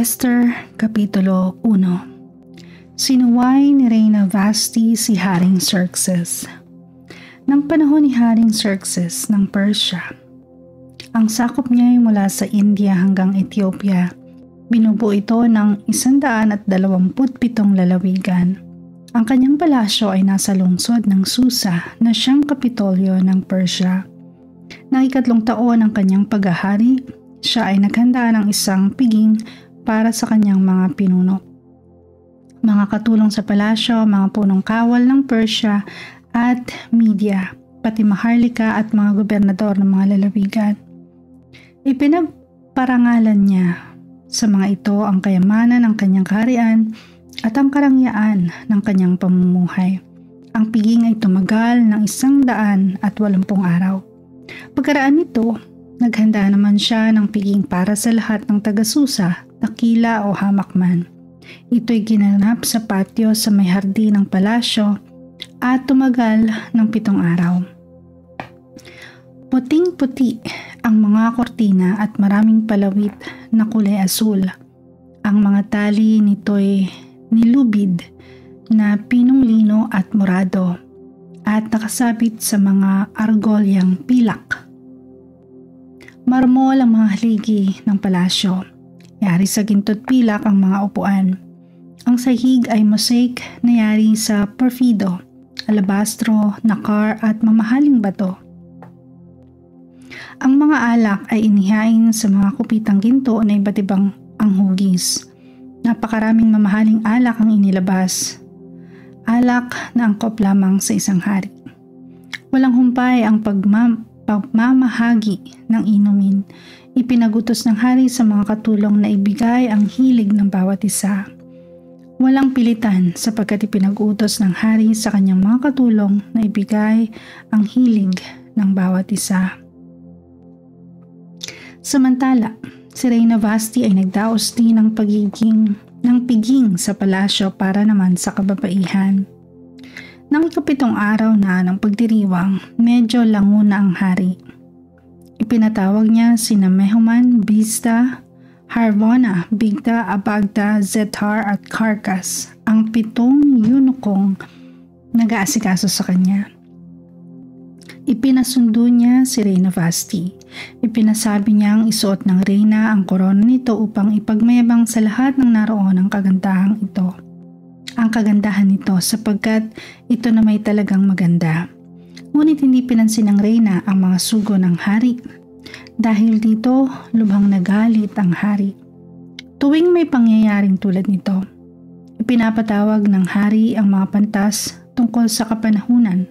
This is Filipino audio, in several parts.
Esther Kapitulo 1 Sinuway ni Reina Vasti si Haring Xerxes. Nang panahon ni Haring Xerxes ng Persia, ang sakop niya ay mula sa India hanggang Ethiopia. Binubuo ito ng 127 lalawigan. Ang kanyang palasyo ay nasa lungsod ng Susa na siyang kapitolyo ng Persia. Nang ikatlong taon ng kanyang paghahari, siya ay naghanda ng isang piging para sa kanyang mga pinuno. Mga katulong sa palasyo, mga punong kawal ng Persia at media, pati maharlika at mga gobernador ng mga lalawigan. Ipinagparangalan niya sa mga ito ang kayamanan ng kanyang kaharian at ang karangyaan ng kanyang pamumuhay. Ang piging ay tumagal ng isang daan at walumpung araw. Pagkaraan nito, naghanda naman siya ng piging para sa lahat ng taga-susa takila o hamak man. Ito'y ginanap sa patio sa may hardin ng palasyo at tumagal ng pitong araw. Puting-puti ang mga kortina at maraming palawit na kulay asul. Ang mga tali nito'y nilubid na pinong lino at morado at nakasabit sa mga argolyang pilak. Marmol ang mga haligi ng palasyo Yari sa gintot pilak ang mga upuan. Ang sahig ay mosaic na yari sa porfido, alabastro, nakar at mamahaling bato. Ang mga alak ay inihain sa mga kupitang ginto na iba't ibang ang hugis. Napakaraming mamahaling alak ang inilabas. Alak na angkop lamang sa isang hari. Walang humpay ang pagmam pagmamahagi ng inumin Ipinagutos ng hari sa mga katulong na ibigay ang hilig ng bawat isa. Walang pilitan sapagkat ipinagutos ng hari sa kanyang mga katulong na ibigay ang hilig ng bawat isa. Samantala, si Reina Vasti ay nagdaos din ng pagiging ng piging sa palasyo para naman sa kababaihan. Nang ikapitong araw na ng pagdiriwang, medyo lango na ang hari Ipinatawag niya sina Mehuman, Bista, Harvona, Bigta, Abagta, Zethar at Karkas, ang pitong yunukong nag-aasikaso sa kanya. Ipinasundo niya si Reyna Vasti. Ipinasabi niyang isuot ng Reyna ang korona nito upang ipagmayabang sa lahat ng naroon ang kagandahang ito. Ang kagandahan nito sapagkat ito na may talagang maganda Ngunit hindi pinansin ng Reyna ang mga sugo ng hari. Dahil dito, lubhang nagalit ang hari. Tuwing may pangyayaring tulad nito, ipinapatawag ng hari ang mga pantas tungkol sa kapanahunan,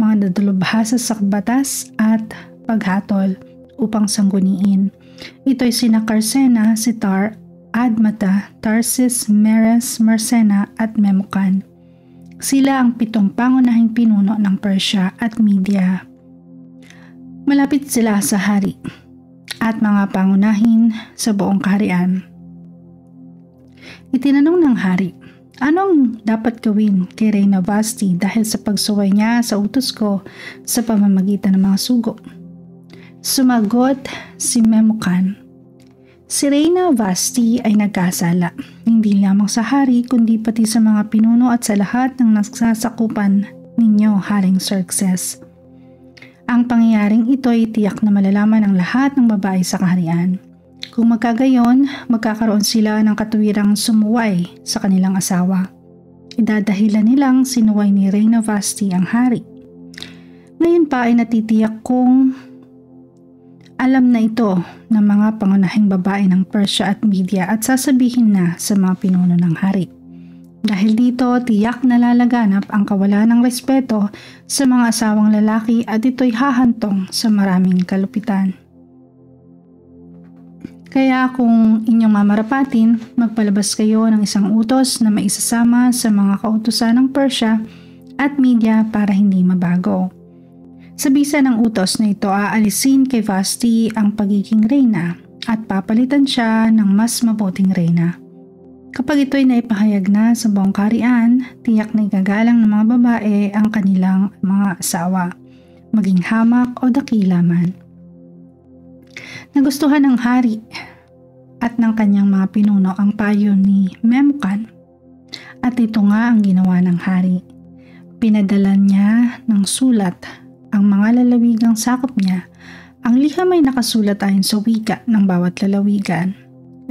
mga nadulubhasa sa batas at paghatol upang sangguniin. Ito'y sina Karsena, Sitar, Admata, Tarsis, Meres, Mersena at Memukan. Sila ang pitong pangunahing pinuno ng Persia at Media. Malapit sila sa hari at mga pangunahin sa buong kaharian. Itinanong ng hari, anong dapat gawin kay Reyna Vasti dahil sa pagsuway niya sa utos ko sa pamamagitan ng mga sugo? Sumagot si Memukan, Si Reina Vasti ay nagkasala, hindi lamang sa hari kundi pati sa mga pinuno at sa lahat ng nagsasakupan ninyo, Haring Xerxes. Ang pangyayaring ito ay tiyak na malalaman ng lahat ng babae sa kaharian. Kung magkagayon, magkakaroon sila ng katuwirang sumuway sa kanilang asawa. Idadahilan nilang sinuway ni Reina Vasti ang hari. Ngayon pa ay natitiyak kong alam na ito ng mga pangunahing babae ng Persia at media at sasabihin na sa mga pinuno ng hari. Dahil dito, tiyak na lalaganap ang kawalan ng respeto sa mga asawang lalaki at ito'y hahantong sa maraming kalupitan. Kaya kung inyong mamarapatin, magpalabas kayo ng isang utos na maisasama sa mga kautusan ng Persia at media para hindi mabago. Sa bisa ng utos na ito, aalisin kay Vasti ang pagiging reyna at papalitan siya ng mas mabuting reyna. Kapag ito'y naipahayag na sa buong karian, tiyak na igagalang ng mga babae ang kanilang mga asawa, maging hamak o dakila man. Nagustuhan ng hari at ng kanyang mga pinuno ang payo ni Memucan. At ito nga ang ginawa ng hari. Pinadala niya ng sulat ang mga lalawigang sakop niya. Ang liham ay nakasulat ayon sa wika ng bawat lalawigan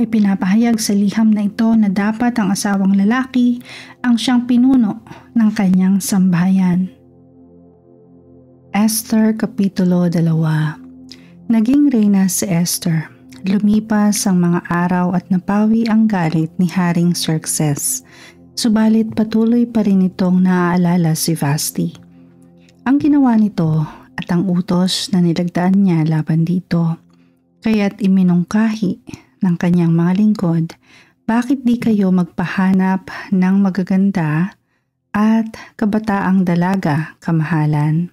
ay pinapahayag sa liham na ito na dapat ang asawang lalaki ang siyang pinuno ng kanyang sambahayan. Esther Kapitulo 2 Naging reyna si Esther. Lumipas ang mga araw at napawi ang galit ni Haring Xerxes. Subalit patuloy pa rin itong naaalala si Vasti. Ang ginawa nito at ang utos na nilagdaan niya laban dito. Kaya't iminungkahi ng kanyang mga lingkod, bakit di kayo magpahanap ng magaganda at kabataang dalaga kamahalan?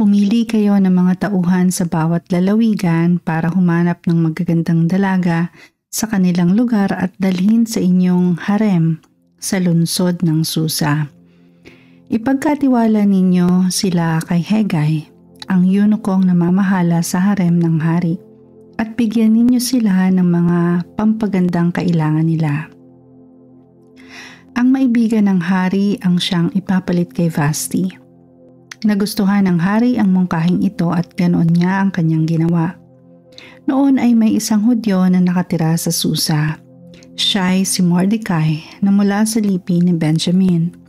Pumili kayo ng mga tauhan sa bawat lalawigan para humanap ng magagandang dalaga sa kanilang lugar at dalhin sa inyong harem sa lungsod ng Susa. Ipagkatiwala ninyo sila kay Hegay, ang yunukong namamahala sa harem ng hari at bigyan ninyo sila ng mga pampagandang kailangan nila. Ang maibigan ng hari ang siyang ipapalit kay Vasti. Nagustuhan ng hari ang mungkahing ito at ganoon niya ang kanyang ginawa. Noon ay may isang Hudyo na nakatira sa Susa. Siya ay si Mordecai na mula sa lipi ni Benjamin.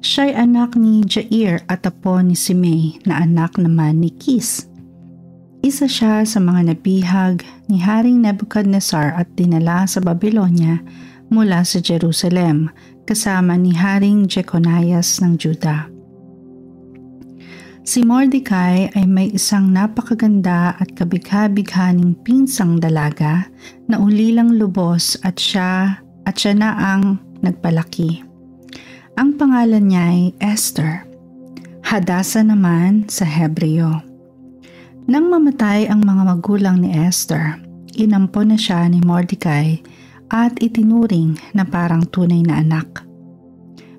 Siya ay anak ni Jair at apo ni Simei na anak naman ni Kis isa siya sa mga nabihag ni Haring Nebuchadnezzar at dinala sa Babylonia mula sa Jerusalem kasama ni Haring Jeconias ng Juda. Si Mordecai ay may isang napakaganda at kabigha-bighaning pinsang dalaga na ulilang lubos at siya at siya na ang nagpalaki. Ang pangalan niya ay Esther. Hadasa naman sa Hebreo. Nang mamatay ang mga magulang ni Esther, inampon na siya ni Mordecai at itinuring na parang tunay na anak.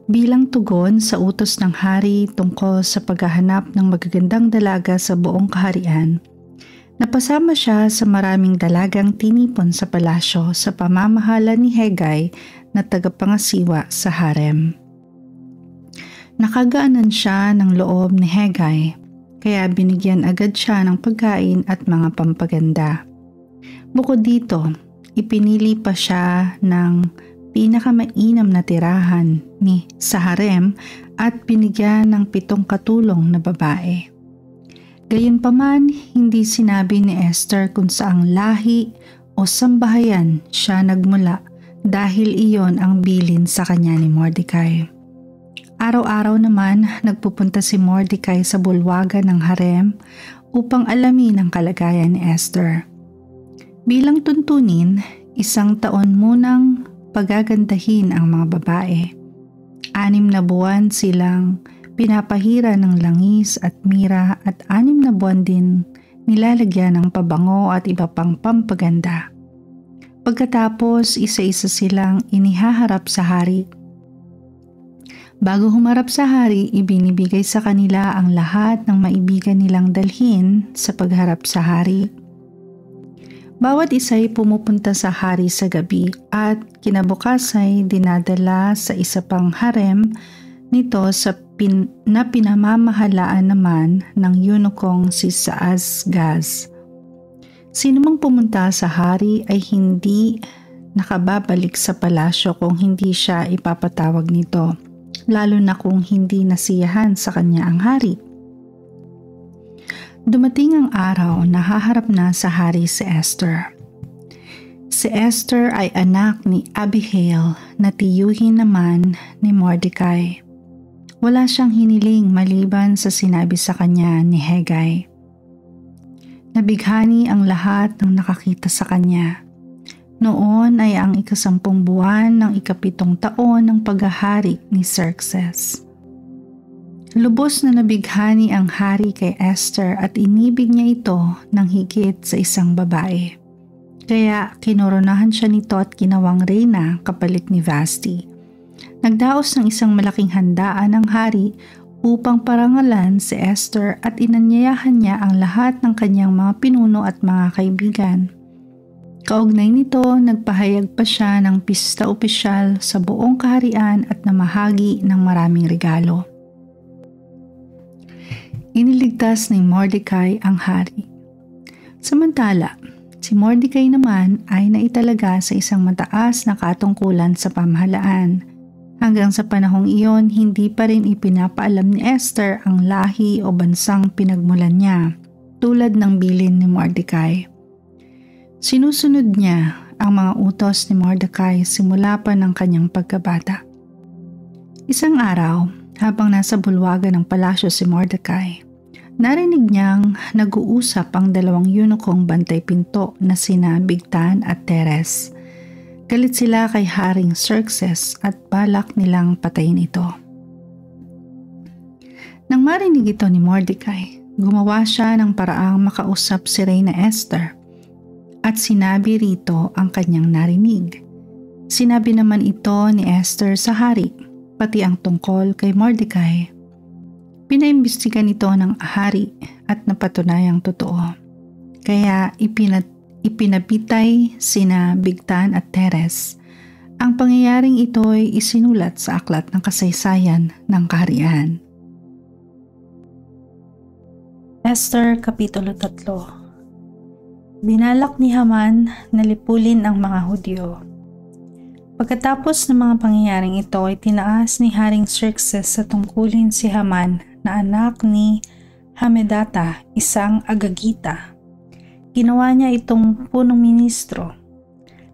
Bilang tugon sa utos ng hari tungkol sa paghahanap ng magagandang dalaga sa buong kaharian, napasama siya sa maraming dalagang tinipon sa palasyo sa pamamahala ni Hegay na tagapangasiwa sa harem. Nakagaanan siya ng loob ni Hegay kaya binigyan agad siya ng pagkain at mga pampaganda. Bukod dito, ipinili pa siya ng pinakamainam na tirahan ni sa harem at binigyan ng pitong katulong na babae. Gayunpaman, hindi sinabi ni Esther kung saang lahi o sambahayan siya nagmula dahil iyon ang bilin sa kanya ni Mordecai. Araw-araw naman nagpupunta si Mordecai sa bulwagan ng harem upang alamin ang kalagayan ni Esther. Bilang tuntunin, isang taon munang pagagandahin ang mga babae. Anim na buwan silang pinapahira ng langis at mira at anim na buwan din nilalagyan ng pabango at iba pang pampaganda. Pagkatapos isa-isa silang inihaharap sa hari Bago humarap sa hari, ibinibigay sa kanila ang lahat ng maibigan nilang dalhin sa pagharap sa hari. Bawat isa ay pumupunta sa hari sa gabi at kinabukas ay dinadala sa isa pang harem nito sa pin, na pinamamahalaan naman ng yunukong si Saaz Gaz. Sino mang pumunta sa hari ay hindi nakababalik sa palasyo kung hindi siya ipapatawag nito lalo na kung hindi nasiyahan sa kanya ang hari. Dumating ang araw na haharap na sa hari si Esther. Si Esther ay anak ni Abihail na tiyuhin naman ni Mordecai. Wala siyang hiniling maliban sa sinabi sa kanya ni Hegay. Nabighani ang lahat ng nakakita sa kanya noon ay ang ikasampung buwan ng ikapitong taon ng paghahari ni Xerxes. Lubos na nabighani ang hari kay Esther at inibig niya ito ng higit sa isang babae. Kaya kinoronahan siya nito at ginawang reyna kapalit ni Vasti. Nagdaos ng isang malaking handaan ng hari upang parangalan si Esther at inanyayahan niya ang lahat ng kanyang mga pinuno at mga kaibigan. Kaugnay nito, nagpahayag pa siya ng pista opisyal sa buong kaharian at namahagi ng maraming regalo. Iniligtas ni Mordecai ang hari. Samantala, si Mordecai naman ay naitalaga sa isang mataas na katungkulan sa pamahalaan. Hanggang sa panahong iyon, hindi pa rin ipinapaalam ni Esther ang lahi o bansang pinagmulan niya, tulad ng bilin ni Mordecai. Sinusunod niya ang mga utos ni Mordecai simula pa ng kanyang pagkabata. Isang araw, habang nasa bulwagan ng palasyo si Mordecai, narinig niyang nag-uusap ang dalawang yunokong bantay pinto na sina Bigtan at Teres. Galit sila kay Haring Xerxes at balak nilang patayin ito. Nang marinig ito ni Mordecai, gumawa siya ng paraang makausap si Reyna Esther at sinabi rito ang kanyang narinig. Sinabi naman ito ni Esther sa hari, pati ang tungkol kay Mordecai. Pinaimbestigan ito ng hari at napatunayang totoo. Kaya ipinat ipinabitay sina Bigtan at Teres. Ang pangyayaring ito ay isinulat sa aklat ng kasaysayan ng kaharian. Esther Kapitulo 3 Binalak ni Haman na lipulin ang mga Hudyo. Pagkatapos ng mga pangyayaring ito ay tinaas ni Haring Xerxes sa tungkulin si Haman na anak ni Hamedata, isang agagita. Ginawa niya itong punong ministro.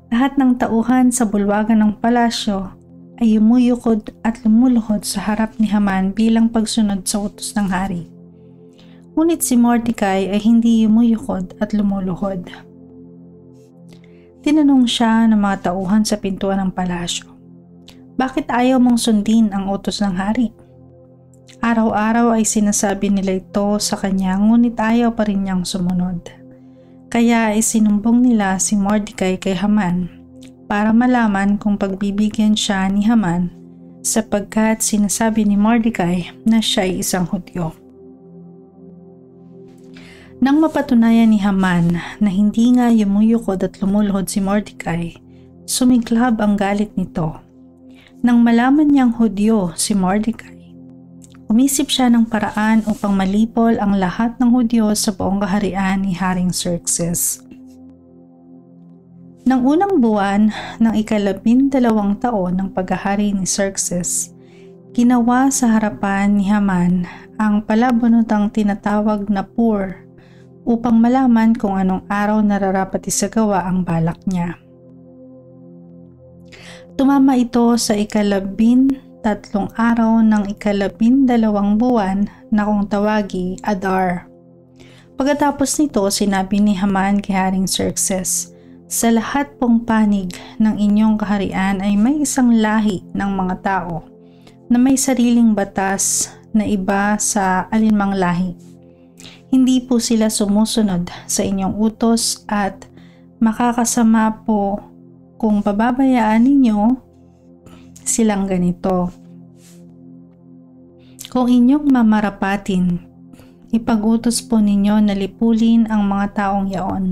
Lahat ng tauhan sa bulwagan ng palasyo ay umuyukod at lumuluhod sa harap ni Haman bilang pagsunod sa utos ng hari. Ngunit si Mordecai ay hindi yumuyukod at lumuluhod. Tinanong siya ng mga tauhan sa pintuan ng palasyo. Bakit ayaw mong sundin ang utos ng hari? Araw-araw ay sinasabi nila ito sa kanya ngunit ayaw pa rin niyang sumunod. Kaya isinumbong nila si Mordecai kay Haman para malaman kung pagbibigyan siya ni Haman sapagkat sinasabi ni Mordecai na siya ay isang Hudyo. Nang mapatunayan ni Haman na hindi nga yumuyukod at lumuluhod si Mordecai, sumiglab ang galit nito. Nang malaman niyang Hudyo si Mordecai, umisip siya ng paraan upang malipol ang lahat ng Hudyo sa buong kaharian ni Haring Xerxes. Nang unang buwan ng ikalabing dalawang taon ng paghahari ni Xerxes, ginawa sa harapan ni Haman ang palabunotang tinatawag na Pur upang malaman kung anong araw nararapat isagawa ang balak niya. Tumama ito sa ikalabin tatlong araw ng ikalabin dalawang buwan na kung tawagi Adar. Pagkatapos nito, sinabi ni Haman kay Haring Xerxes, Sa lahat pong panig ng inyong kaharian ay may isang lahi ng mga tao na may sariling batas na iba sa alinmang lahi hindi po sila sumusunod sa inyong utos at makakasama po kung pababayaan ninyo silang ganito. Kung inyong mamarapatin, ipag-utos po ninyo na lipulin ang mga taong yaon.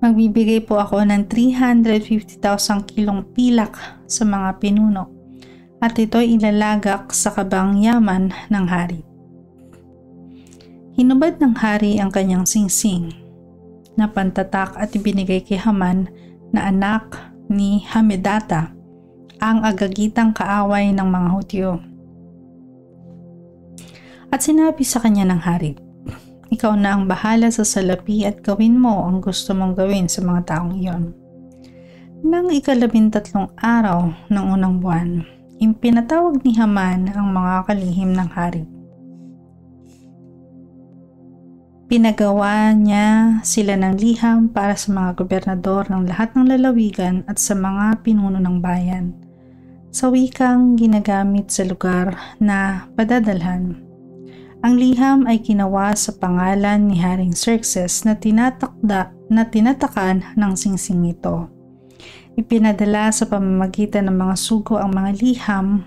Magbibigay po ako ng 350,000 kilong pilak sa mga pinuno at ito'y ilalagak sa kabang yaman ng hari. Hinubad ng hari ang kanyang singsing na pantatak at ibinigay kay Haman na anak ni Hamedata, ang agagitang kaaway ng mga Hudyo. At sinabi sa kanya ng hari, Ikaw na ang bahala sa salapi at gawin mo ang gusto mong gawin sa mga taong iyon. Nang ikalabintatlong araw ng unang buwan, impinatawag ni Haman ang mga kalihim ng hari Pinagawa niya sila ng liham para sa mga gobernador ng lahat ng lalawigan at sa mga pinuno ng bayan. Sa wikang ginagamit sa lugar na padadalhan. Ang liham ay ginawa sa pangalan ni Haring Xerxes na tinatakda na tinatakan ng singsing nito. Ipinadala sa pamamagitan ng mga sugo ang mga liham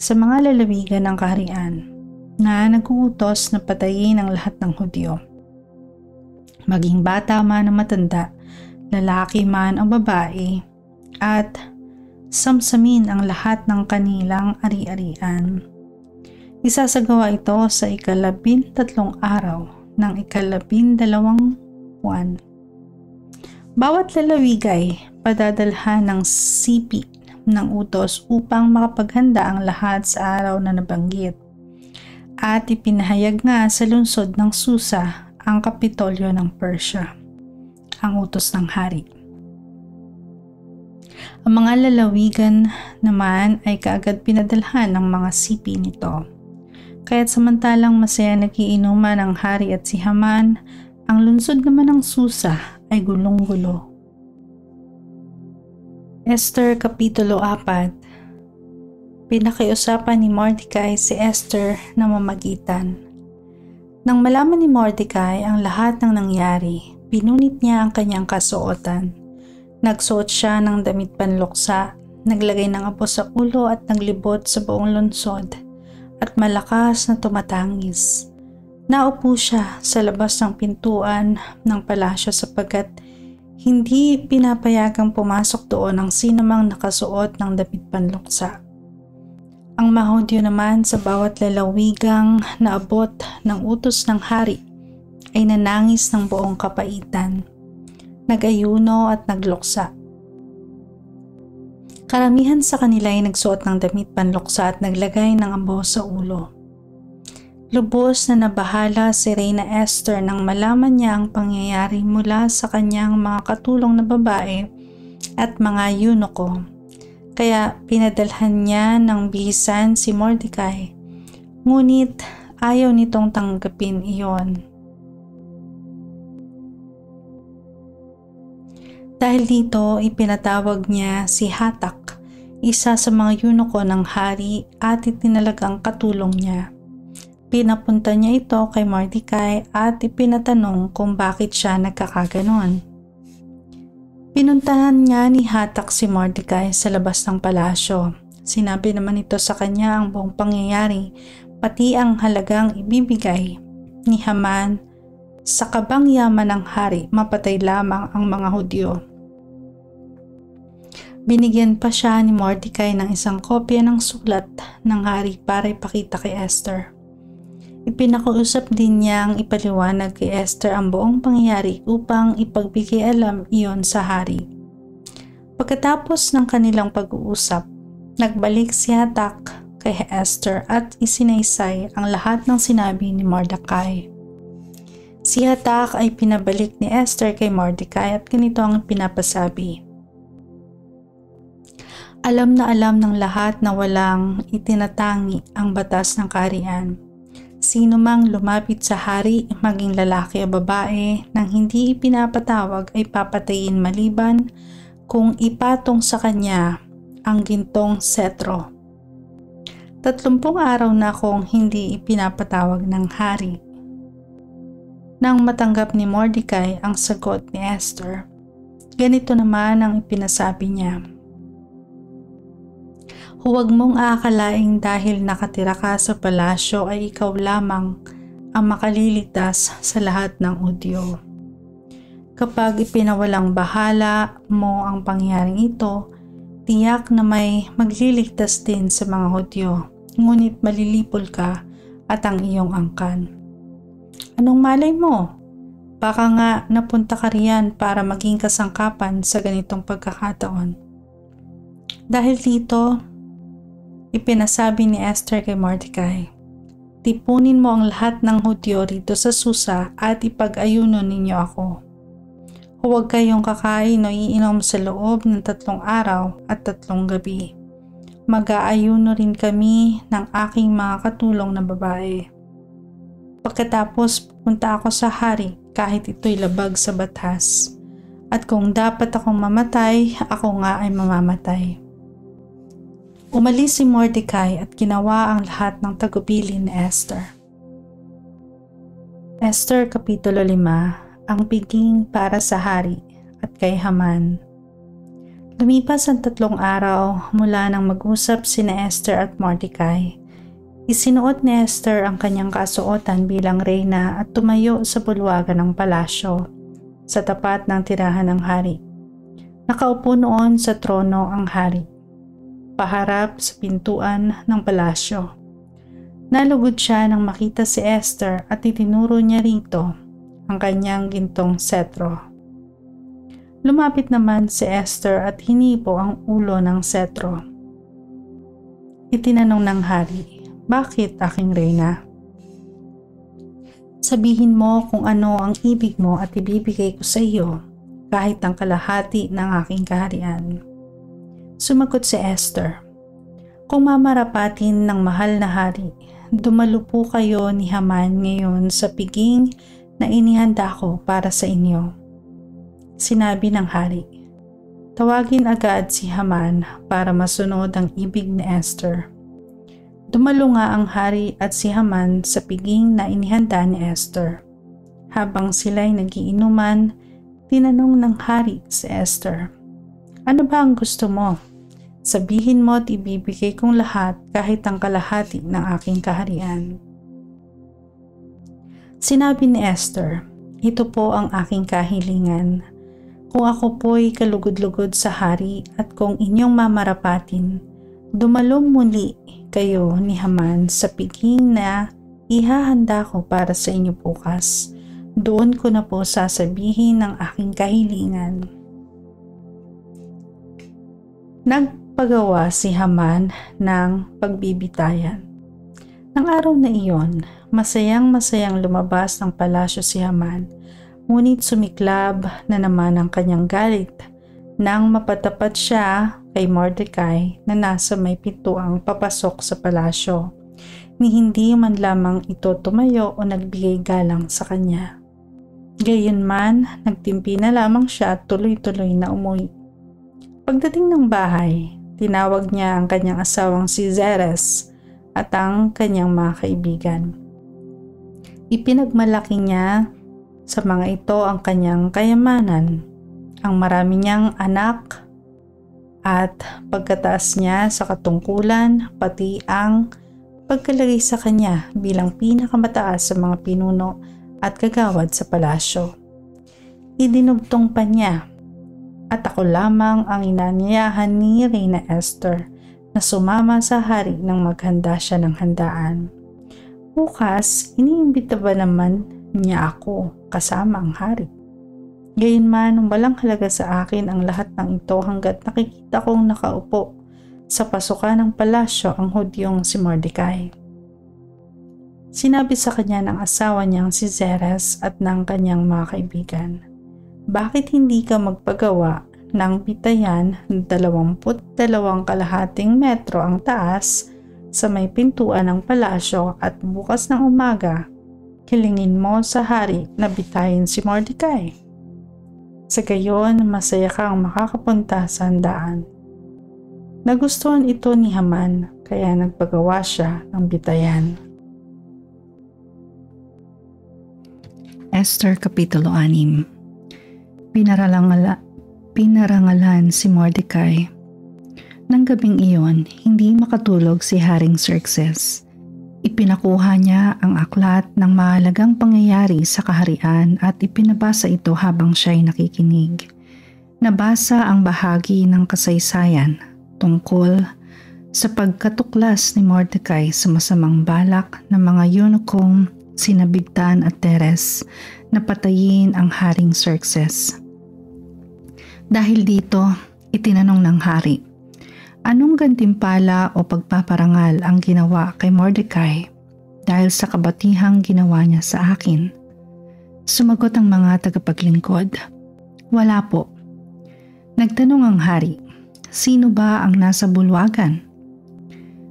sa mga lalawigan ng kaharian na naguutos na patayin ang lahat ng Hudyo. Maging bata man o matanda, lalaki man o babae, at samsamin ang lahat ng kanilang ari-arian. Isasagawa ito sa ikalabin tatlong araw ng ikalabin dalawang buwan. Bawat lalawigay padadalhan ng sipi ng utos upang makapaghanda ang lahat sa araw na nabanggit. At ipinahayag nga sa lungsod ng Susa ang kapitolyo ng Persia, ang utos ng hari. Ang mga lalawigan naman ay kaagad pinadalhan ng mga sipi nito. Kaya't samantalang masaya nagiinuman ang hari at si Haman, ang lungsod naman ng Susa ay gulong-gulo. Esther Kapitulo 4 Pinakiusapan ni Mordecai si Esther na mamagitan. Nang malaman ni Mordecai ang lahat ng nangyari, pinunit niya ang kanyang kasuotan Nagsuot siya ng damit panluksa, naglagay ng apo sa ulo at naglibot sa buong lungsod at malakas na tumatangis. Naupo siya sa labas ng pintuan ng palasyo sapagkat hindi pinapayagang pumasok doon ang sinamang nakasuot ng damit panluksa. Ang mahudyo naman sa bawat lalawigang naabot ng utos ng hari ay nanangis ng buong kapaitan nagayuno at nagluksa. Karamihan sa kanila ay nagsuot ng damit panluksa at naglagay ng ambo sa ulo. Lubos na nabahala si Reyna Esther nang malaman niya ang pangyayari mula sa kanyang mga katulong na babae at mga yunoko. Kaya pinadalhan niya ng bisan si Mordecai. Ngunit ayaw nitong tanggapin iyon. Dahil dito, ipinatawag niya si Hatak, isa sa mga yunoko ng hari at itinalagang katulong niya. Pinapunta niya ito kay Mordecai at ipinatanong kung bakit siya nagkakaganon. Pinuntahan niya ni Hatak si Mordecai sa labas ng palasyo. Sinabi naman ito sa kanya ang buong pangyayari, pati ang halagang ibibigay ni Haman sa kabang yaman ng hari, mapatay lamang ang mga Hudyo. Binigyan pa siya ni Mordecai ng isang kopya ng sulat ng hari para ipakita kay Esther. Ipinakuusap din niya ang ipaliwanag kay Esther ang buong pangyayari upang ipagbigay alam iyon sa hari. Pagkatapos ng kanilang pag-uusap, nagbalik si Hatak kay Esther at isinaysay ang lahat ng sinabi ni Mordecai. Si Hatak ay pinabalik ni Esther kay Mordecai at ganito ang pinapasabi. Alam na alam ng lahat na walang itinatangi ang batas ng karian. Sino mang lumapit sa hari, maging lalaki o babae, nang hindi ipinapatawag ay papatayin maliban kung ipatong sa kanya ang gintong setro. Tatlumpong araw na akong hindi ipinapatawag ng hari nang matanggap ni Mordecai ang sagot ni Esther. Ganito naman ang ipinasabi niya. Huwag mong aakalaing dahil nakatira ka sa palasyo ay ikaw lamang ang makaliligtas sa lahat ng udyo. Kapag ipinawalang bahala mo ang pangyaring ito, tiyak na may magliligtas din sa mga Hudyo, ngunit malilipol ka at ang iyong angkan. Anong malay mo? Baka nga napunta ka riyan para maging kasangkapan sa ganitong pagkakataon. Dahil dito, ipinasabi ni Esther kay Mordecai, Tipunin mo ang lahat ng Hudyo rito sa Susa at ipag-ayuno ninyo ako. Huwag kayong kakain o iinom sa loob ng tatlong araw at tatlong gabi. Mag-aayuno rin kami ng aking mga katulong na babae. Pagkatapos punta ako sa hari kahit ito'y labag sa batas. At kung dapat akong mamatay, ako nga ay mamamatay. Umalis si Mordecai at ginawa ang lahat ng tagubilin ni Esther. Esther Kapitulo 5 Ang piging para sa hari at kay Haman Lumipas ang tatlong araw mula nang mag-usap sina Esther at Mordecai Isinuot ni Esther ang kanyang kasuotan bilang reyna at tumayo sa bulwagan ng palasyo. sa tapat ng tirahan ng hari. Nakaupo noon sa trono ang hari, paharap sa pintuan ng palasyo. Nalugod siya nang makita si Esther at itinuro niya rito ang kanyang gintong setro. Lumapit naman si Esther at hinipo ang ulo ng setro. Itinanong ng hari, Bakit aking reyna? Sabihin mo kung ano ang ibig mo at ibibigay ko sa iyo kahit ang kalahati ng aking kaharian. Sumagot si Esther, Kung mamarapatin ng mahal na hari, dumalo po kayo ni Haman ngayon sa piging na inihanda ko para sa inyo. Sinabi ng hari, Tawagin agad si Haman para masunod ang ibig ni Esther. Dumalo nga ang hari at si Haman sa piging na inihanda ni Esther. Habang sila'y nagiinuman, tinanong ng hari si Esther, Ano ba ang gusto mo? Sabihin mo at ibibigay kong lahat kahit ang kalahati ng aking kaharian. Sinabi ni Esther, Ito po ang aking kahilingan. Kung ako po'y kalugod-lugod sa hari at kung inyong mamarapatin, dumalong muli kayo ni Haman sa piging na ihahanda ko para sa inyo bukas. Doon ko na po sasabihin ng aking kahilingan. Nagpagawa si Haman ng pagbibitayan. Nang araw na iyon, masayang masayang lumabas ng palasyo si Haman, ngunit sumiklab na naman ang kanyang galit nang mapatapat siya kay Mordecai na nasa may pintuang papasok sa palasyo, ni hindi man lamang ito tumayo o nagbigay galang sa kanya. Gayunman, nagtimpi na lamang siya at tuloy-tuloy na umuwi. Pagdating ng bahay, tinawag niya ang kanyang asawang si Zeres at ang kanyang mga kaibigan. Ipinagmalaki niya sa mga ito ang kanyang kayamanan ang marami niyang anak at pagkataas niya sa katungkulan pati ang pagkalagay sa kanya bilang pinakamataas sa mga pinuno at kagawad sa palasyo. Idinugtong pa niya at ako lamang ang inanyayahan ni Reyna Esther na sumama sa hari nang maghanda siya ng handaan. Bukas, iniimbita ba naman niya ako kasama ang hari? Gayunman, walang halaga sa akin ang lahat ng ito hanggat nakikita kong nakaupo sa pasukan ng palasyo ang hudyong si Mordecai. Sinabi sa kanya ng asawa niyang si Zeres at ng kanyang mga kaibigan, Bakit hindi ka magpagawa ng bitayan ng 22 kalahating metro ang taas sa may pintuan ng palasyo at bukas ng umaga, hilingin mo sa hari na bitayin si Mordecai? Sa gayon, masaya kang makakapunta sa handaan. Nagustuhan ito ni Haman kaya nagpagawa siya ng bitayan. Esther Kapitulo 6 Pinaralangala, Pinarangalan si Mordecai Nang gabing iyon, hindi makatulog si Haring Xerxes Ipinakuha niya ang aklat ng mahalagang pangyayari sa kaharian at ipinabasa ito habang siya'y nakikinig. Nabasa ang bahagi ng kasaysayan tungkol sa pagkatuklas ni Mordecai sa masamang balak ng mga yunokong sinabigtan at Teres na patayin ang Haring Xerxes. Dahil dito, itinanong ng hari, Anong gantimpala o pagpaparangal ang ginawa kay Mordecai dahil sa kabatihang ginawa niya sa akin? Sumagot ang mga tagapaglingkod, Wala po. Nagtanong ang hari, Sino ba ang nasa bulwagan?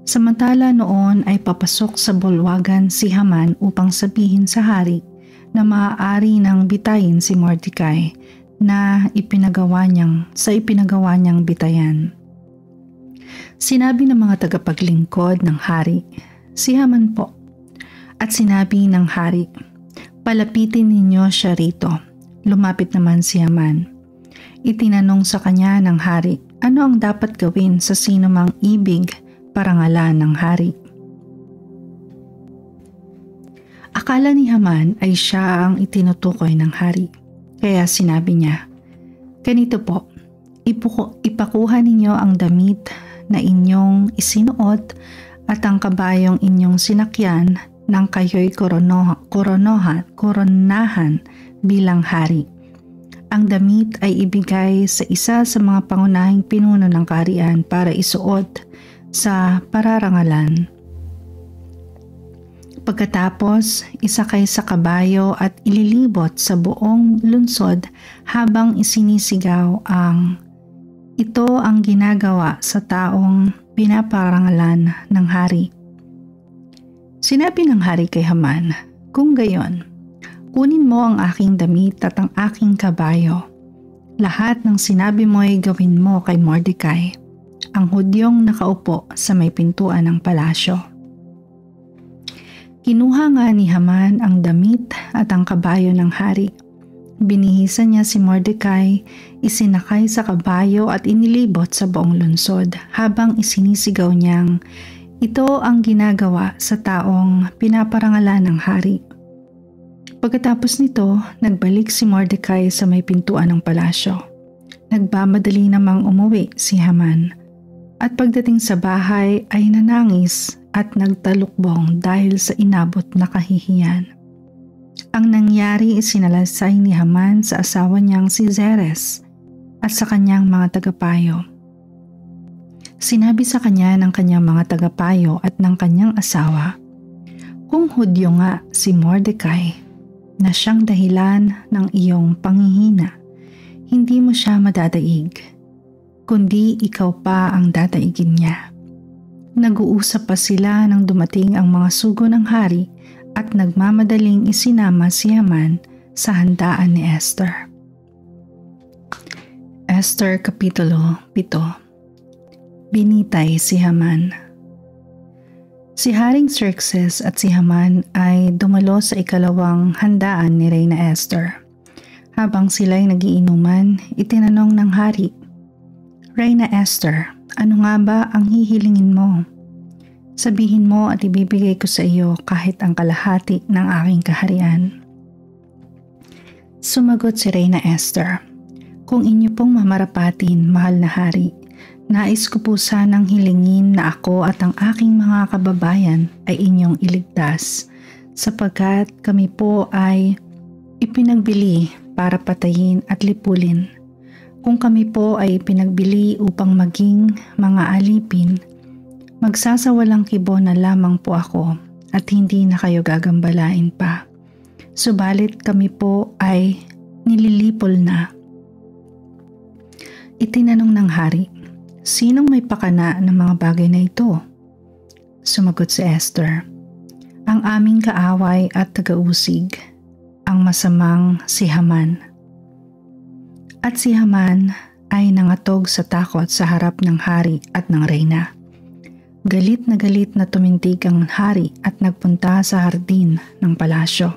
Samantala noon ay papasok sa bulwagan si Haman upang sabihin sa hari na maaari nang bitayin si Mordecai na ipinagawa niyang sa ipinagawa niyang bitayan. Sinabi ng mga tagapaglingkod ng hari, si Haman po. At sinabi ng hari, palapitin ninyo siya rito. Lumapit naman si Haman. Itinanong sa kanya ng hari, ano ang dapat gawin sa sino mang ibig parangalan ng hari. Akala ni Haman ay siya ang itinutukoy ng hari. Kaya sinabi niya, Ganito po, ipuko, ipakuha ninyo ang damit na inyong isinuot at ang kabayong inyong sinakyan nang kayo'y korono, koronohan, koronahan bilang hari. Ang damit ay ibigay sa isa sa mga pangunahing pinuno ng kaharian para isuot sa pararangalan Pagkatapos, isakay sa kabayo at ililibot sa buong lunsod habang isinisigaw ang ito ang ginagawa sa taong pinaparangalan ng hari. Sinabi ng hari kay Haman, kung gayon, kunin mo ang aking damit at ang aking kabayo. Lahat ng sinabi mo ay gawin mo kay Mordecai, ang hudyong nakaupo sa may pintuan ng palasyo. Kinuha nga ni Haman ang damit at ang kabayo ng hari. Binihisan niya si Mordecai, isinakay sa kabayo at inilibot sa buong lungsod habang isinisigaw niyang ito ang ginagawa sa taong pinaparangalan ng hari. Pagkatapos nito, nagbalik si Mordecai sa may pintuan ng palasyo. Nagbamadali namang umuwi si Haman at pagdating sa bahay ay nanangis at nagtalukbong dahil sa inabot na kahihiyan. Ang nangyari isinalasay ni Haman sa asawa niyang si Zeres at sa kanyang mga tagapayo. Sinabi sa kanya ng kanyang mga tagapayo at ng kanyang asawa, Kung hudyo nga si Mordecai na siyang dahilan ng iyong panghihina, hindi mo siya madadaig, kundi ikaw pa ang dadaigin niya. Nag-uusap pa sila nang dumating ang mga sugo ng hari at nagmamadaling isinama si Haman sa handaan ni Esther. Esther Kapitulo 7 Binitay si Haman Si Haring Xerxes at si Haman ay dumalo sa ikalawang handaan ni Reyna Esther. Habang sila'y nagiinuman, itinanong ng hari, Reyna Esther, ano nga ba ang hihilingin mo? Sabihin mo at ibibigay ko sa iyo kahit ang kalahati ng aking kaharian. Sumagot si Reyna Esther, Kung inyo pong mamarapatin, mahal na hari, nais ko po sanang hilingin na ako at ang aking mga kababayan ay inyong iligtas sapagkat kami po ay ipinagbili para patayin at lipulin kung kami po ay pinagbili upang maging mga alipin, magsasawalang kibo na lamang po ako at hindi na kayo gagambalain pa. Subalit kami po ay nililipol na. Itinanong ng hari, sinong may pakana ng mga bagay na ito? Sumagot si Esther, ang aming kaaway at tagausig, ang masamang si Haman at si Haman ay nangatog sa takot sa harap ng hari at ng reyna. Galit na galit na tumintig ang hari at nagpunta sa hardin ng palasyo.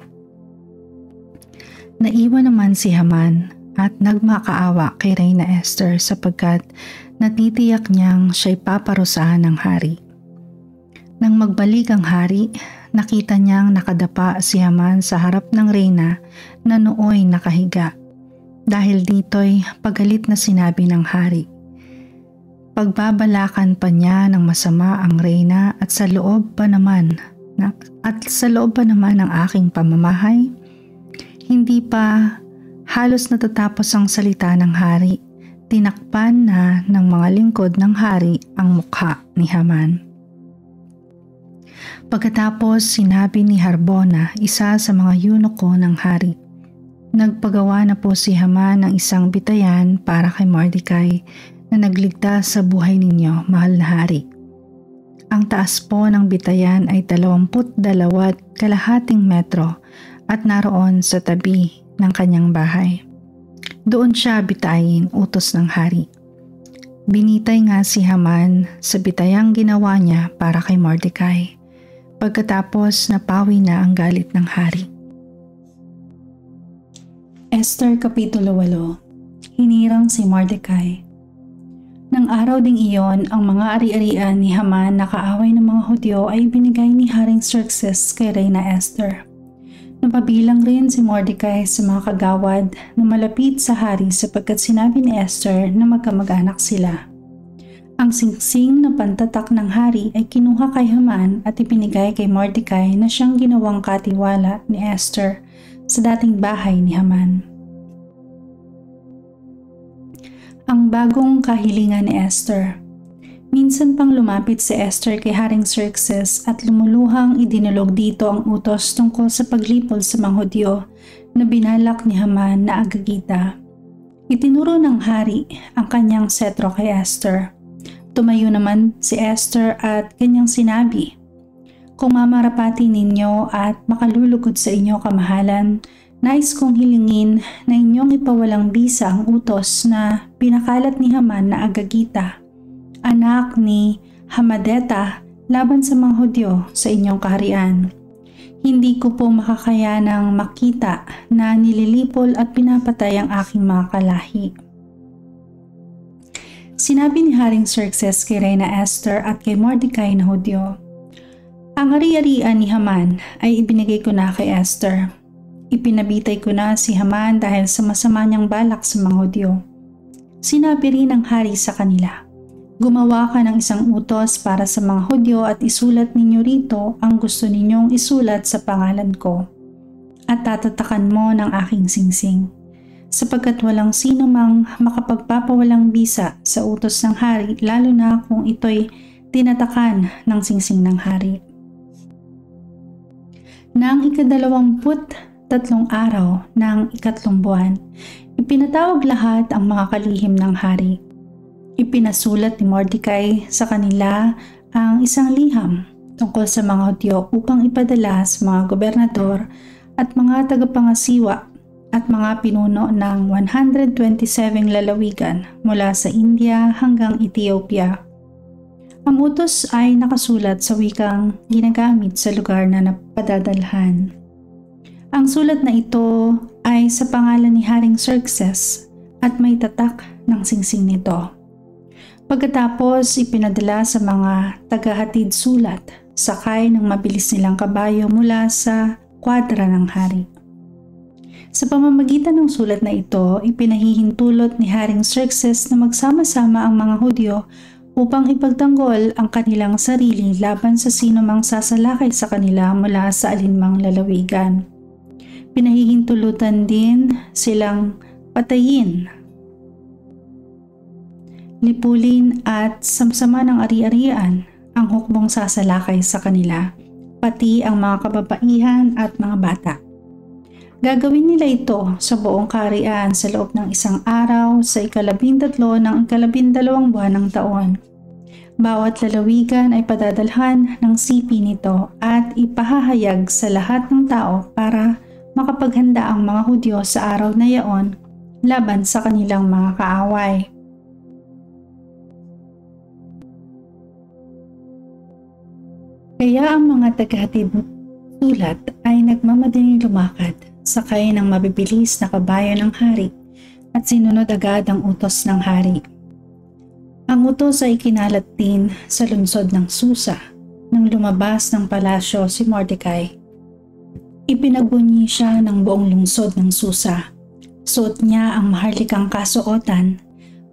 Naiwan naman si Haman at nagmakaawa kay Reyna Esther sapagkat natitiyak niyang siya'y paparusahan ng hari. Nang magbalik ang hari, nakita niyang nakadapa si Haman sa harap ng reyna na nooy nakahiga dahil dito'y pagalit na sinabi ng hari. Pagbabalakan pa niya ng masama ang reyna at sa loob pa naman na, at sa loob pa naman ng aking pamamahay, hindi pa halos natatapos ang salita ng hari, tinakpan na ng mga lingkod ng hari ang mukha ni Haman. Pagkatapos sinabi ni Harbona, isa sa mga yunoko ng hari, Nagpagawa na po si Haman ng isang bitayan para kay Mordecai na nagligtas sa buhay ninyo, mahal na hari. Ang taas po ng bitayan ay 22 kalahating metro at naroon sa tabi ng kanyang bahay. Doon siya bitayin utos ng hari. Binitay nga si Haman sa bitayang ginawa niya para kay Mordecai. Pagkatapos napawi na ang galit ng hari. Esther Kapitulo 8 Hinirang si Mordecai Nang araw ding iyon, ang mga ari-arian ni Haman na kaaway ng mga Hudyo ay binigay ni Haring Xerxes kay Reyna Esther. Napabilang rin si Mordecai sa mga kagawad na malapit sa hari sapagkat sinabi ni Esther na magkamag-anak sila. Ang singsing na pantatak ng hari ay kinuha kay Haman at ipinigay kay Mordecai na siyang ginawang katiwala ni Esther sa dating bahay ni Haman. Ang bagong kahilingan ni Esther Minsan pang lumapit si Esther kay Haring Xerxes at lumuluhang idinulog dito ang utos tungkol sa paglipol sa mga Hudyo na binalak ni Haman na agagita. Itinuro ng hari ang kanyang setro kay Esther. Tumayo naman si Esther at kanyang sinabi, Kung mamarapati ninyo at makalulugod sa inyo kamahalan, nais kong hilingin na inyong ipawalang bisa ang utos na pinakalat ni Haman na agagita anak ni Hamadeta laban sa mga Hudyo sa inyong kaharian. Hindi ko po makakayanang makita na nililipol at pinapatay ang aking mga kalahi. Sinabi ni Haring Xerxes kay Reina Esther at kay Mordecai na Hudyo, Ang ari-arian ni Haman ay ibinigay ko na kay Esther. Ipinabitay ko na si Haman dahil sa masama niyang balak sa mga Hudyo. Sinabi rin ng hari sa kanila, Gumawa ka ng isang utos para sa mga Hudyo at isulat ninyo rito ang gusto ninyong isulat sa pangalan ko. At tatatakan mo ng aking singsing. Sapagkat walang sino mang makapagpapawalang bisa sa utos ng hari lalo na kung ito'y tinatakan ng singsing ng hari. Nang ikadalawamput tatlong araw ng ikatlong buwan, ipinatawag lahat ang mga kalihim ng hari Ipinasulat ni Mordecai sa kanila ang isang liham tungkol sa mga Hudyo upang ipadala sa mga gobernador at mga tagapangasiwa at mga pinuno ng 127 lalawigan mula sa India hanggang Ethiopia. Ang utos ay nakasulat sa wikang ginagamit sa lugar na napadadalhan. Ang sulat na ito ay sa pangalan ni Haring Xerxes at may tatak ng singsing nito. Pagkatapos ipinadala sa mga tagahatid sulat sakay ng mabilis nilang kabayo mula sa kwadra ng hari. Sa pamamagitan ng sulat na ito, ipinahihintulot ni Haring Xerxes na magsama-sama ang mga Hudyo upang ipagtanggol ang kanilang sarili laban sa sino mang sasalakay sa kanila mula sa alinmang lalawigan. Pinahihintulutan din silang patayin lipulin at samsama ng ari-arian ang hukbong sasalakay sa kanila, pati ang mga kababaihan at mga bata. Gagawin nila ito sa buong karian sa loob ng isang araw sa ikalabintatlo ng ikalabindalawang buwan ng taon. Bawat lalawigan ay padadalhan ng sipi nito at ipahahayag sa lahat ng tao para makapaghanda ang mga Hudyo sa araw na yaon laban sa kanilang mga kaaway. Kaya ang mga tagahatid sulat ay nagmamadaling lumakad sakay ng mabibilis na kabayo ng hari at sinunod agad ang utos ng hari. Ang utos ay kinalat din sa lungsod ng Susa nang lumabas ng palasyo si Mordecai. Ipinagbunyi siya ng buong lungsod ng Susa. Suot niya ang maharlikang kasuotan.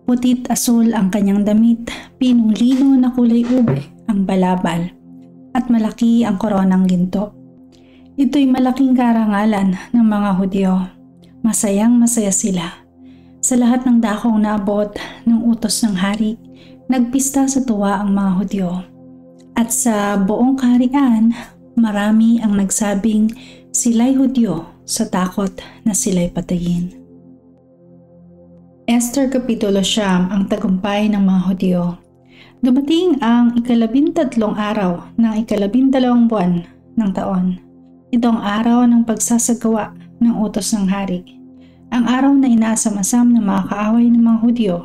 Putit asul ang kanyang damit, pinulino na kulay ube ang balabal at malaki ang koronang ginto. Ito'y malaking karangalan ng mga Hudyo. Masayang masaya sila. Sa lahat ng dakong naabot ng utos ng hari, nagpista sa tuwa ang mga Hudyo. At sa buong kaharian, marami ang nagsabing sila'y Hudyo sa takot na sila'y patayin. Esther Kapitulo Siyam ang tagumpay ng mga Hudyo Dumating ang ikalabintatlong araw ng ikalabindalawang buwan ng taon. Ito ang araw ng pagsasagawa ng utos ng hari. Ang araw na inaasam-asam ng mga kaaway ng mga Hudyo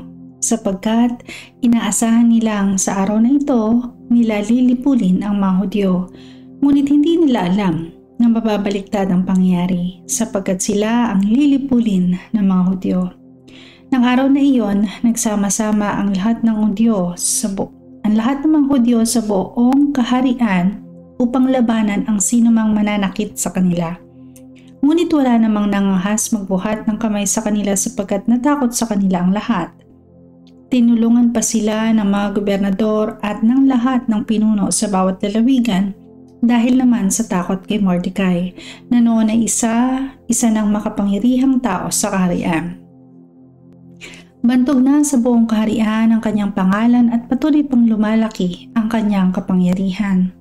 sapagkat inaasahan nilang sa araw na ito nila lilipulin ang mga Hudyo. Ngunit hindi nila alam na mababaliktad ang pangyayari sapagkat sila ang lilipulin ng mga Hudyo. Nang araw na iyon, nagsama-sama ang lahat ng Hudyo sa bu- ang lahat ng mga Hudyo sa buong kaharian upang labanan ang sinumang mananakit sa kanila. Ngunit wala namang nangahas magbuhat ng kamay sa kanila sapagkat natakot sa kanila ang lahat. Tinulungan pa sila ng mga gobernador at ng lahat ng pinuno sa bawat lalawigan dahil naman sa takot kay Mordecai na noon ay isa, isa ng makapangyarihang tao sa kaharian. Bantog na sa buong kaharian ang kanyang pangalan at patuloy pang lumalaki ang kanyang kapangyarihan.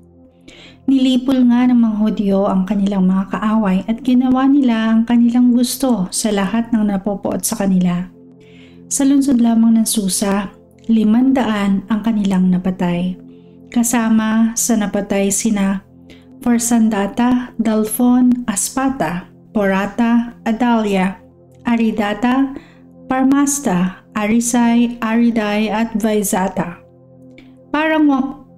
Nilipol nga ng mga Hudyo ang kanilang mga kaaway at ginawa nila ang kanilang gusto sa lahat ng napopoot sa kanila. Sa lungsod lamang ng Susa, limandaan ang kanilang napatay. Kasama sa napatay sina Forsandata, Dalfon, Aspata, Porata, Adalia, Aridata, Parmasta, Arisay, Ariday at Vaizata. Parang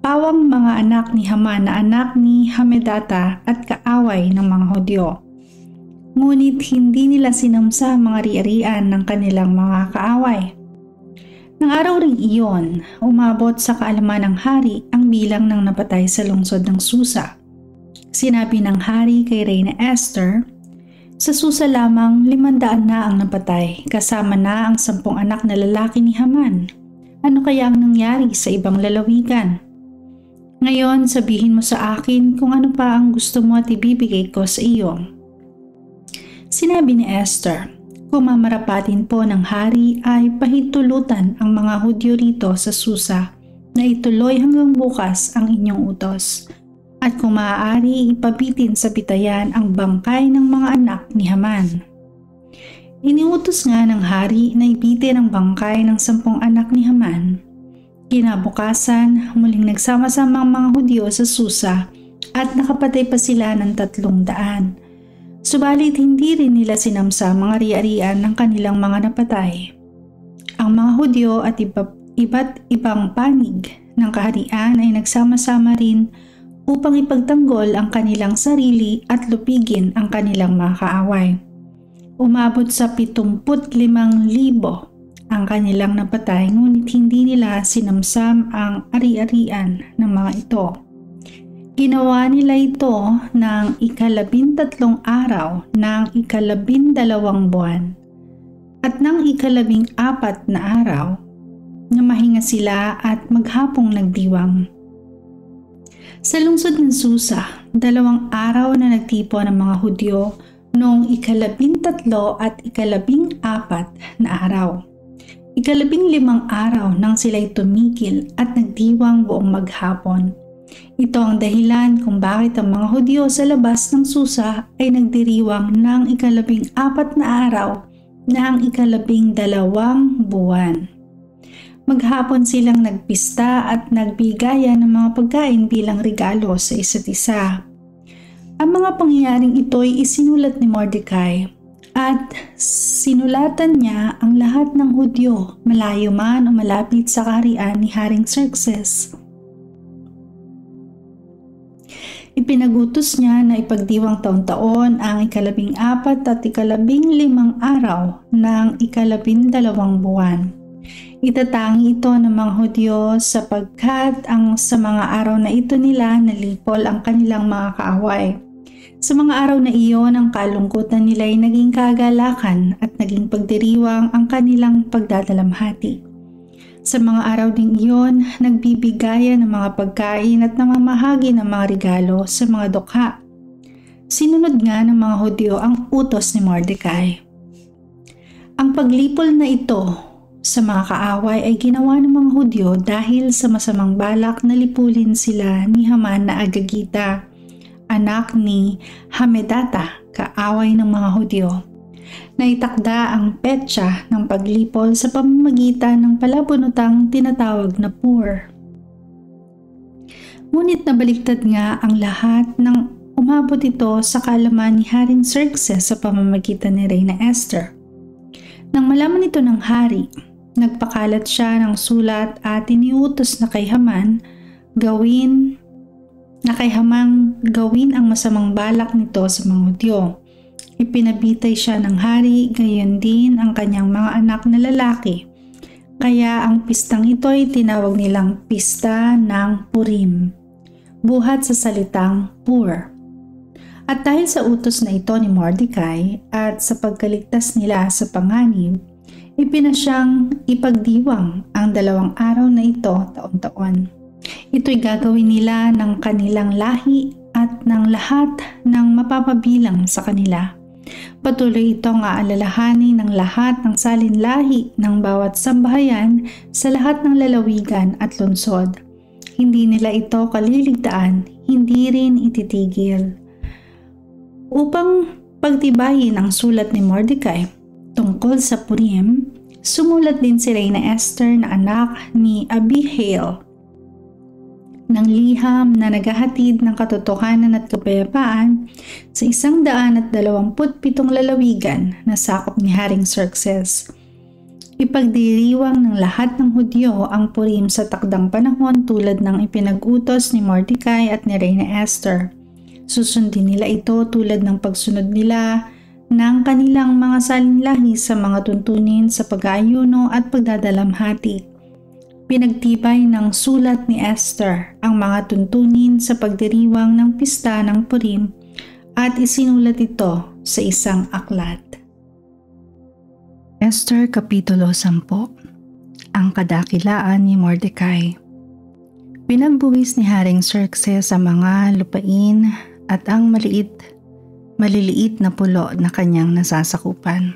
pawang mga anak ni Haman na anak ni Hamedata at kaaway ng mga Hudyo. Ngunit hindi nila sinamsa mga riarian ng kanilang mga kaaway. Nang araw ring iyon, umabot sa kaalaman ng hari ang bilang ng napatay sa lungsod ng Susa. Sinabi ng hari kay Reyna Esther, sa Susa lamang limandaan na ang napatay kasama na ang sampung anak na lalaki ni Haman. Ano kaya ang nangyari sa ibang lalawigan? Ngayon, sabihin mo sa akin kung ano pa ang gusto mo at ibibigay ko sa iyo. Sinabi ni Esther, kung mamarapatin po ng hari ay pahintulutan ang mga Hudyo rito sa Susa na ituloy hanggang bukas ang inyong utos. At kung maaari ipabitin sa bitayan ang bangkay ng mga anak ni Haman. Iniutos nga ng hari na ibitin ang bangkay ng sampung anak ni Haman Kinabukasan, muling nagsama-sama ang mga Hudyo sa Susa at nakapatay pa sila ng tatlong daan. Subalit hindi rin nila sinamsa mga riarian ng kanilang mga napatay. Ang mga Hudyo at iba, iba't ibang panig ng kaharian ay nagsama-sama rin upang ipagtanggol ang kanilang sarili at lupigin ang kanilang mga kaaway. Umabot sa 75,000 ang kanilang napatay ngunit hindi nila sinamsam ang ari-arian ng mga ito. Ginawa nila ito ng ikalabintatlong araw ng ikalabindalawang buwan at ng ikalabing apat na araw na mahinga sila at maghapong nagdiwang. Sa lungsod ng Susa, dalawang araw na nagtipo ng mga Hudyo noong ikalabintatlo at ikalabing apat na araw. Ikalabing limang araw nang sila'y tumigil at nagdiwang buong maghapon. Ito ang dahilan kung bakit ang mga Hudyo sa labas ng Susa ay nagdiriwang ng ikalabing apat na araw na ang ikalabing dalawang buwan. Maghapon silang nagpista at nagbigaya ng mga pagkain bilang regalo sa isa't isa. Ang mga pangyayaring ito ay isinulat ni Mordecai at sinulatan niya ang lahat ng Hudyo, malayo man o malapit sa kaharian ni Haring Xerxes. Ipinagutos niya na ipagdiwang taon-taon ang ikalabing apat at ikalabing limang araw ng ikalabing dalawang buwan. Itatangi ito ng mga Hudyo sapagkat ang sa mga araw na ito nila nalipol ang kanilang mga kaaway sa mga araw na iyon, ang kalungkutan nila ay naging kagalakan at naging pagdiriwang ang kanilang pagdadalamhati. Sa mga araw ding iyon, nagbibigayan ng mga pagkain at namamahagi ng mga regalo sa mga dukha. Sinunod nga ng mga Hudyo ang utos ni Mordecai. Ang paglipol na ito sa mga kaaway ay ginawa ng mga Hudyo dahil sa masamang balak na lipulin sila ni Haman na Agagita anak ni Hamedata, kaaway ng mga Hudyo. Naitakda ang petsa ng paglipol sa pamamagitan ng palabunutang tinatawag na Pur. Ngunit nabaliktad nga ang lahat ng umabot ito sa kalaman ni Haring Xerxes sa pamamagitan ni Reyna Esther. Nang malaman ito ng hari, nagpakalat siya ng sulat at iniutos na kay Haman gawin na kay Hamang gawin ang masamang balak nito sa mga Hudyo. Ipinabitay siya ng hari, gayon din ang kanyang mga anak na lalaki. Kaya ang pistang ito ay tinawag nilang pista ng Purim. Buhat sa salitang Pur. At dahil sa utos na ito ni Mordecai at sa pagkaligtas nila sa panganib, ipinasyang ipagdiwang ang dalawang araw na ito taon-taon. Ito'y gagawin nila ng kanilang lahi at ng lahat ng mapapabilang sa kanila. Patuloy itong aalalahanin ng lahat ng salinlahi ng bawat sambahayan sa lahat ng lalawigan at lungsod. Hindi nila ito kaliligtaan, hindi rin ititigil. Upang pagtibayin ang sulat ni Mordecai tungkol sa Purim, sumulat din si Reyna Esther na anak ni Abihail ng liham na naghahatid ng katotohanan at kapayapaan sa isang daan at dalawamput pitong lalawigan na sakop ni Haring Xerxes. Ipagdiriwang ng lahat ng Hudyo ang Purim sa takdang panahon tulad ng ipinag-utos ni Mordecai at ni Reyna Esther. Susundin nila ito tulad ng pagsunod nila ng kanilang mga salinlahi sa mga tuntunin sa pag-aayuno at pagdadalamhati Pinagtibay ng sulat ni Esther ang mga tuntunin sa pagdiriwang ng pista ng Purim at isinulat ito sa isang aklat. Esther Kapitulo 10 Ang kadakilaan ni Mordecai Pinagbuwis ni Haring Xerxes ang mga lupain at ang maliit, maliliit na pulo na kanyang nasasakupan.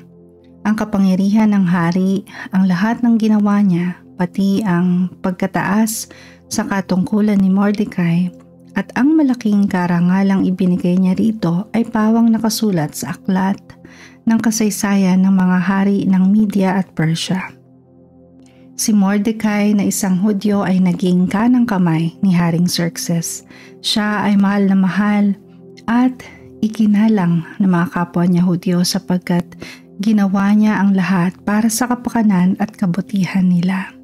Ang kapangyarihan ng hari, ang lahat ng ginawa niya pati ang pagkataas sa katungkulan ni Mordecai at ang malaking karangalang ibinigay niya rito ay pawang nakasulat sa aklat ng kasaysayan ng mga hari ng Media at Persia. Si Mordecai na isang Hudyo ay naging kanang kamay ni Haring Xerxes. Siya ay mahal na mahal at ikinalang ng mga kapwa niya Hudyo sapagkat ginawa niya ang lahat para sa kapakanan at kabutihan nila.